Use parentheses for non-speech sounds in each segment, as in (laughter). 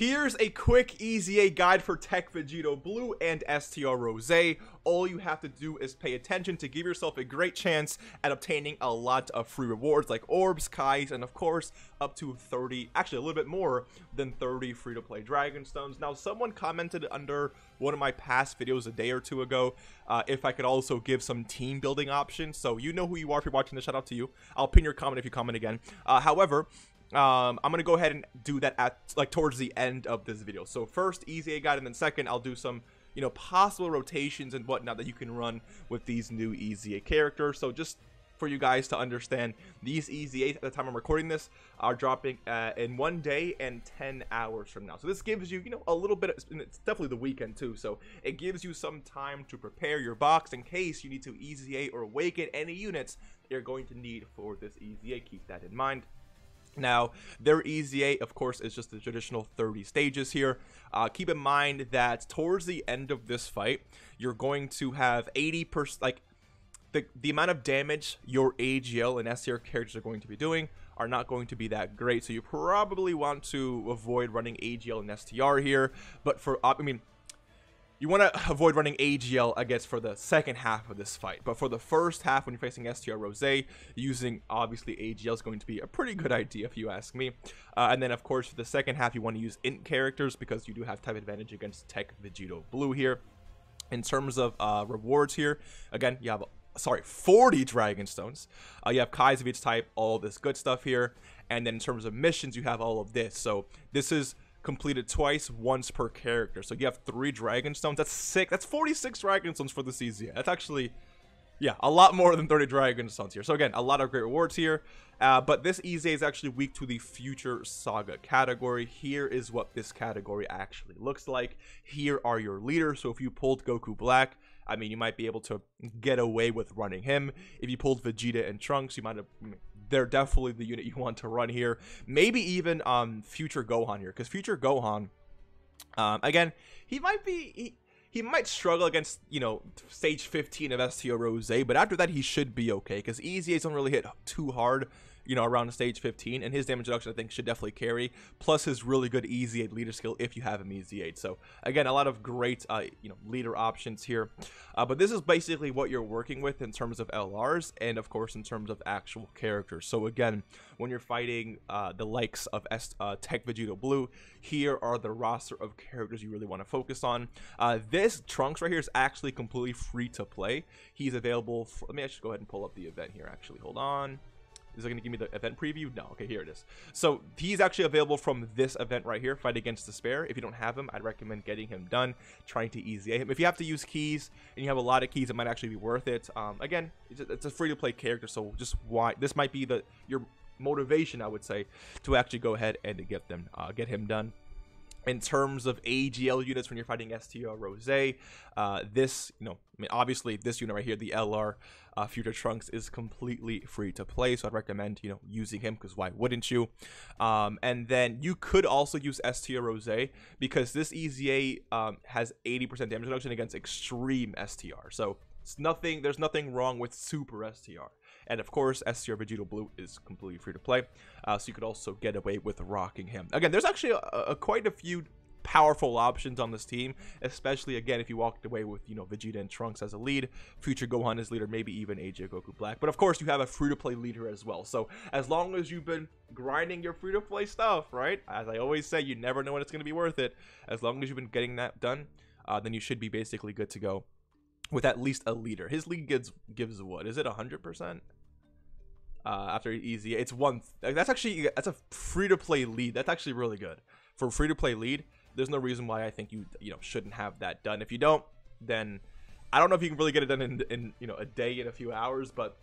Here's a quick EZA guide for Tech Vegito Blue and STR Rose. All you have to do is pay attention to give yourself a great chance at obtaining a lot of free rewards like orbs, kais, and of course up to 30, actually a little bit more than 30 free-to-play Dragon Stones. Now someone commented under one of my past videos a day or two ago uh, if I could also give some team building options. So you know who you are if you're watching this, shout out to you. I'll pin your comment if you comment again. Uh, however, um, I'm gonna go ahead and do that at like towards the end of this video. So first EZA guide, and then second I'll do some you know possible rotations and whatnot that you can run with these new EZA characters. So just for you guys to understand, these EZAs at the time I'm recording this are dropping uh, in one day and 10 hours from now. So this gives you, you know, a little bit, of, it's definitely the weekend too, so it gives you some time to prepare your box in case you need to EZA or awaken any units you're going to need for this EZA. Keep that in mind. Now, their EZA, of course, is just the traditional 30 stages here. Uh, keep in mind that towards the end of this fight, you're going to have 80%, like, the, the amount of damage your AGL and STR characters are going to be doing are not going to be that great. So you probably want to avoid running AGL and STR here. But for, I mean, you want to (laughs) avoid running AGL, I guess, for the second half of this fight. But for the first half, when you're facing STR Rose, using obviously AGL is going to be a pretty good idea, if you ask me. Uh, and then, of course, for the second half, you want to use int characters because you do have type advantage against Tech Vegito Blue here. In terms of uh, rewards here, again, you have sorry, 40 Dragon Stones. Uh, you have Kais of each type, all this good stuff here. And then in terms of missions, you have all of this. So this is completed twice, once per character. So you have three Dragon Stones. That's sick. That's 46 Dragon Stones for the EZA. That's actually, yeah, a lot more than 30 Dragon Stones here. So again, a lot of great rewards here. Uh, but this EZA is actually weak to the Future Saga category. Here is what this category actually looks like. Here are your leaders. So if you pulled Goku Black, I mean, you might be able to get away with running him. If you pulled Vegeta and Trunks, you might have they're definitely the unit you want to run here. Maybe even um future Gohan here, because future Gohan, um again, he might be he, he might struggle against you know stage 15 of STR Rose, but after that he should be okay because EZAs don't really hit too hard you know, around stage 15, and his damage reduction I think should definitely carry. Plus his really good EZA leader skill if you have him EZA. So again, a lot of great uh, you know leader options here. Uh, but this is basically what you're working with in terms of LRs and of course in terms of actual characters. So again, when you're fighting uh, the likes of S uh, Tech Vegito Blue, here are the roster of characters you really want to focus on. Uh, this Trunks right here is actually completely free to play. He's available. For, let me actually go ahead and pull up the event here. Actually, hold on. Is it going to give me the event preview? No. Okay, here it is. So he's actually available from this event right here, Fight Against Despair. If you don't have him, I'd recommend getting him done, trying to easy him. If you have to use keys and you have a lot of keys, it might actually be worth it. Um, again, it's a, free-to-play character, so just why this might be the your motivation, I would say, to actually go ahead and to get them, uh, get him done in terms of AGL units when you're fighting STR Rose, uh, this, you know, I mean, obviously this unit right here, the LR uh, Future Trunks is completely free to play, so I'd recommend, you know, using him because why wouldn't you? Um, and then you could also use STR Rose because this EZA um, has 80% damage reduction against extreme STR, so it's nothing, there's nothing wrong with super STR. And of course, STR Vegito Blue is completely free to play, uh, so you could also get away with rocking him. Again, there's actually a, a, quite a few powerful options on this team, especially again if you walked away with you know Vegeta and Trunks as a lead, future Gohan as leader, maybe even AJ Goku Black. But of course you have a free-to-play leader as well. So as long as you've been grinding your free-to-play stuff, right? As I always say, you never know when it's going to be worth it. As long as you've been getting that done, uh, then you should be basically good to go with at least a leader. His lead gives gives what? Is it 100%? Uh, after easy. It's one. That's actually that's a free to play lead. That's actually really good for free to play lead. There's no reason why I think you you know shouldn't have that done. If you don't, then I don't know if you can really get it done in, in you know a day in a few hours. But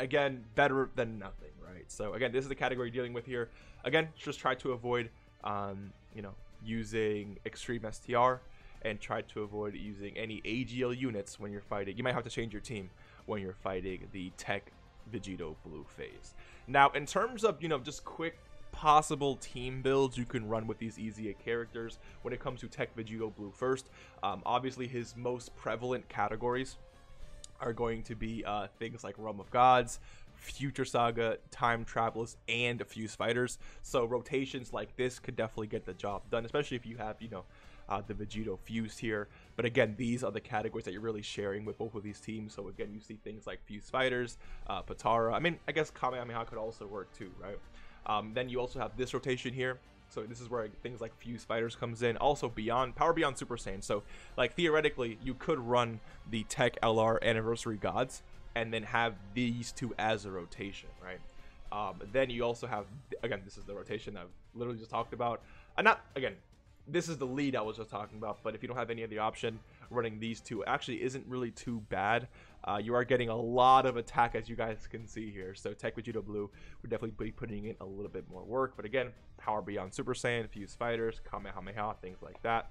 again, better than nothing, right? So again, this is the category dealing with here. Again, just try to avoid um, you know using extreme STR and try to avoid using any AGL units when you're fighting. You might have to change your team when you're fighting the tech Vegito Blue phase. Now, in terms of, you know, just quick possible team builds you can run with these EZA characters when it comes to Tech Vegito Blue first. Um, obviously, his most prevalent categories are going to be uh, things like Realm of Gods, Future Saga, Time Travelers, and Fuse Fighters. So rotations like this could definitely get the job done, especially if you have, you know, uh, the Vegito Fused here. But again, these are the categories that you're really sharing with both of these teams. So again, you see things like Fuse Fighters, uh, Potara. I mean, I guess Kamehameha could also work too, right? Um, then you also have this rotation here. So this is where things like Fuse Fighters comes in. Also Beyond Power Beyond Super Saiyan. So like theoretically, you could run the Tech LR Anniversary Gods and then have these two as a rotation, right? Um, then you also have again, this is the rotation I've literally just talked about. And not again, this is the lead I was just talking about. But if you don't have any other option, running these two actually isn't really too bad. Uh, you are getting a lot of attack as you guys can see here. So Tech Vegito Blue would definitely be putting in a little bit more work. But again, Power Beyond Super Saiyan, Fuse Fighters, Kamehameha, things like that.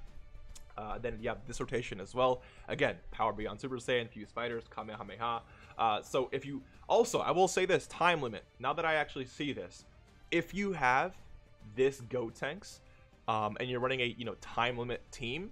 Uh, then you have this rotation as well. Again, Power Beyond Super Saiyan, Fuse Fighters, Kamehameha. Uh, so if you also, I will say this time limit. Now that I actually see this, if you have this Gotenks um, and you're running a you know time limit team,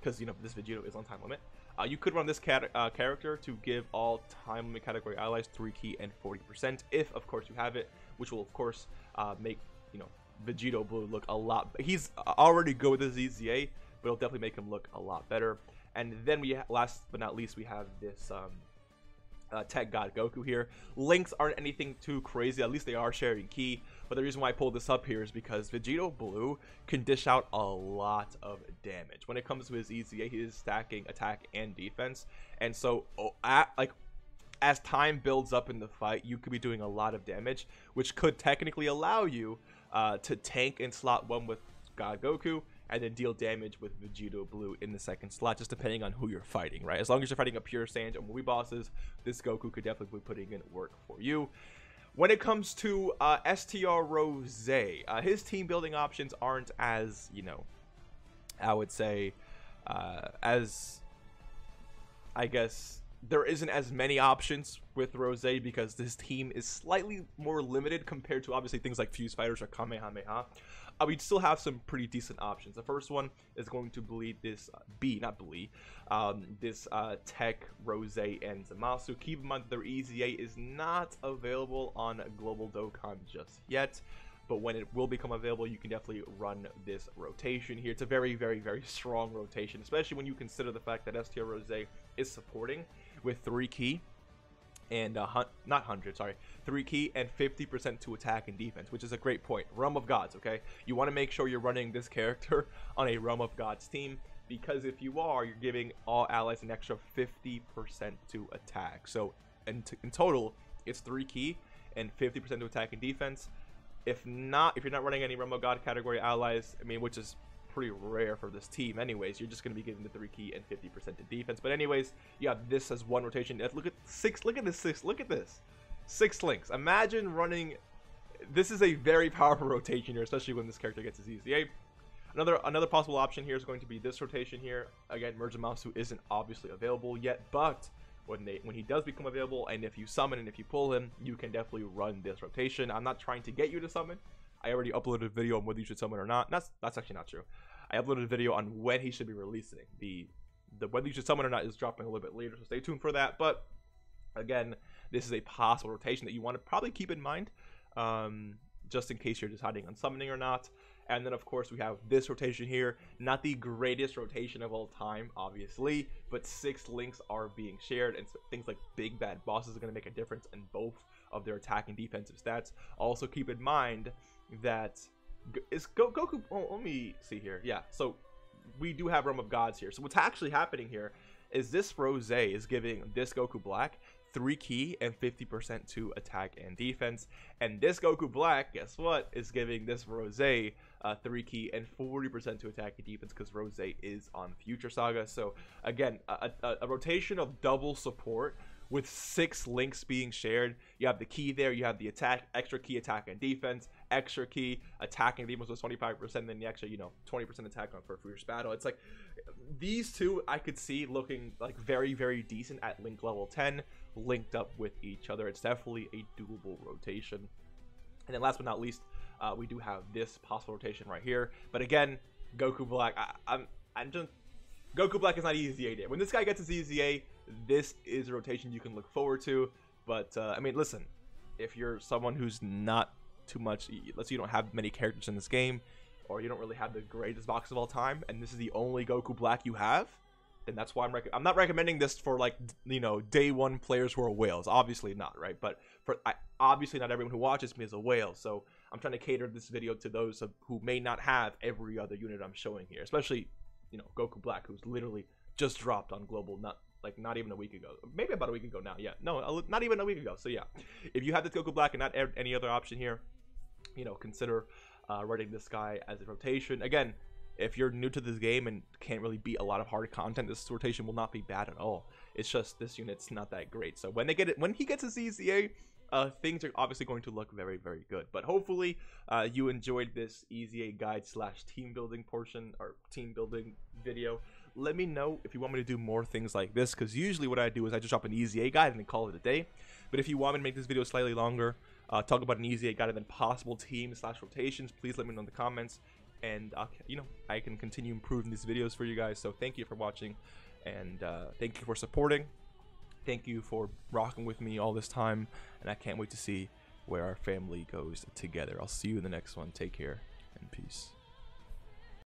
because you know this video is on time limit, uh, you could run this cat uh, character to give all time limit category allies 3 key and 40%, if of course you have it, which will of course uh, make you know Vegito Blue look a lot. He's already good with his EZA, but it'll definitely make him look a lot better. And then we last but not least we have this um, uh, Tech God Goku here. Links aren't anything too crazy, at least they are sharing key. But the reason why I pulled this up here is because Vegito Blue can dish out a lot of damage. When it comes to his EZA, he is stacking attack and defense. And so, oh, at, like, as time builds up in the fight, you could be doing a lot of damage, which could technically allow you uh, to tank and slot one with God Goku and then deal damage with Vegito Blue in the second slot, just depending on who you're fighting, right? As long as you're fighting a pure Saiyan or movie bosses, this Goku could definitely be putting in work for you. When it comes to uh, STR Rose, uh, his team building options aren't as, you know, I would say, uh, as, I guess, there isn't as many options with Rose because this team is slightly more limited compared to obviously things like Fuse Fighters or Kamehameha uh, we still have some pretty decent options. The first one is going to bleed this uh, B, not bleed, um, this uh, Tech, Rose, and Zamasu. Keep in mind that their EZA is not available on Global Dokkan just yet. But when it will become available, you can definitely run this rotation here. It's a very, very, very strong rotation, especially when you consider the fact that STR Rose is supporting with 3 key and uh, hun- not 100, sorry, 3 key and 50% to attack and defense, which is a great point. Realm of Gods, okay? You want to make sure you're running this character (laughs) on a Realm of Gods team because if you are, you're giving all allies an extra 50% to attack. So in, t- in total, it's 3 key and 50% to attack and defense. If not, if you're not running any Realm of God category allies, I mean, which is pretty rare for this team anyways. You're just going to be giving the 3 key and 50% to defense. But anyways, you have this as one rotation. Look at six. Look at this six. Look at this. Six links. Imagine running. This is a very (laughs) powerful rotation here, especially when this character gets his EZA. Another another possible option here is going to be this rotation here. Again, Merged Zamasu isn't obviously available yet, but when they when he does become available, and if you summon and if you pull him, you can definitely run this rotation. I'm not trying to get you to summon. I already uploaded a video on whether you should summon or not. That's that's actually not true. I uploaded a video on when he should be releasing. The the whether you should summon or not is dropping a little bit later, so stay tuned for that. But again, this is a possible rotation that you want to probably keep in mind, um, just in case you're deciding on summoning or not. And then, of course, we have this rotation here. Not the greatest rotation of all time, obviously, but six links are being shared, and things like big bad bosses are going to make a difference in both of their attacking defensive stats. Also, keep in mind that is Go Goku. Oh, let me see here. Yeah, so we do have Realm of Gods here. So what's actually happening here is this Rose is giving this Goku Black 3 key and 50% to attack and defense. And this Goku Black, guess what, is giving this Rose uh, 3 key and 40% to attack and defense because Rose is on Future Saga. So again, a, a, a rotation of double support with six links being shared. You have the key there, you have the attack, extra key attack and defense, extra key attacking demons was 25%, then the extra, you know, 20% attack on for fierce battle. It's like these two I could see looking like very, very decent at link level 10, linked up with each other. It's definitely a doable rotation. And then last but not least, uh, we do have this possible rotation right here. But again, Goku Black, I, I'm I'm just Goku Black is not EZA When this guy gets his EZA, this is a rotation you can look forward to. But uh, I mean, listen, if you're someone who's not too much, let's say you don't have many characters in this game, or you don't really have the greatest box of all time, and this is the only Goku Black you have, then that's why I'm rec- I'm not recommending this for like you know day one players who are whales. Obviously not, right? But for I, obviously not everyone who watches me is a whale, so I'm trying to cater this video to those who may not have every other unit I'm showing here, especially you know Goku Black, who's literally just dropped on global, not like not even a week ago, maybe about a week ago now. Yeah, no, not even a week ago. So yeah, if you have this Goku Black and not any other option here, you know, consider uh, running this guy as a rotation. Again, if you're new to this game and can't really beat a lot of hard content, this rotation will not be bad at all. It's just this unit's not that great. So when they get it, when he gets his EZA, uh, things are obviously going to look very, very good. But hopefully, uh, you enjoyed this EZA guide slash team building portion or team building video. Let me know if you want me to do more things like this, because usually what I do is I just drop an EZA guide and then call it a day. But if you want me to make this video slightly longer, uh, talk about an easy EZA guide and then possible team slash rotations, please let me know in the comments. And, uh, you know, I can continue improving these videos for you guys. So thank you for watching, and uh, thank you for supporting. Thank you for rocking with me all this time, and I can't wait to see where our family goes together. I'll see you in the next one. Take care, and peace.